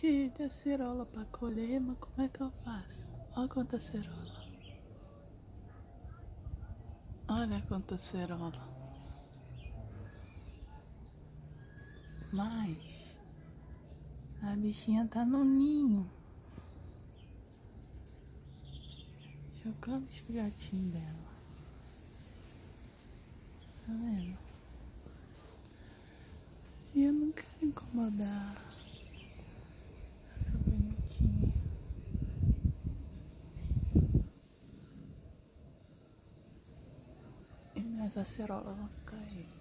Gente, a cerola pra colher, mas como é que eu faço? Olha quanta cerola. Olha quanta cerola. Mas a bichinha tá no ninho. Jogando os filhotinhos dela. Tá vendo? E eu não quero incomodar bonitinha. E mais a cerola vai ficar aí.